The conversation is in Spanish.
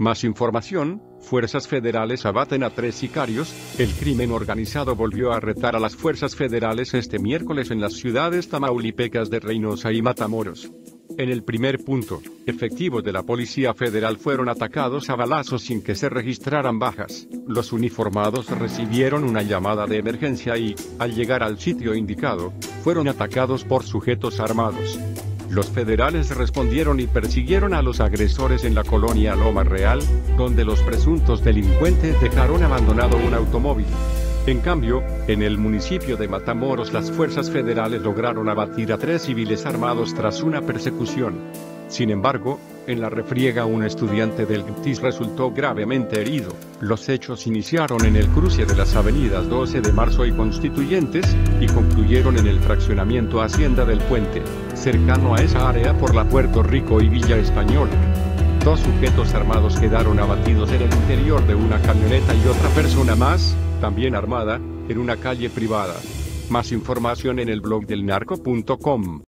Más información, fuerzas federales abaten a tres sicarios, el crimen organizado volvió a retar a las fuerzas federales este miércoles en las ciudades tamaulipecas de Reynosa y Matamoros. En el primer punto, efectivos de la Policía Federal fueron atacados a balazos sin que se registraran bajas. Los uniformados recibieron una llamada de emergencia y, al llegar al sitio indicado, fueron atacados por sujetos armados. Los federales respondieron y persiguieron a los agresores en la colonia Loma Real, donde los presuntos delincuentes dejaron abandonado un automóvil. En cambio, en el municipio de Matamoros las fuerzas federales lograron abatir a tres civiles armados tras una persecución. Sin embargo, en la refriega un estudiante del GTIS resultó gravemente herido. Los hechos iniciaron en el cruce de las avenidas 12 de marzo y Constituyentes, y concluyeron en el fraccionamiento Hacienda del Puente, cercano a esa área por la Puerto Rico y Villa Española. Dos sujetos armados quedaron abatidos en el interior de una camioneta y otra persona más, también armada, en una calle privada. Más información en el blog del narco.com.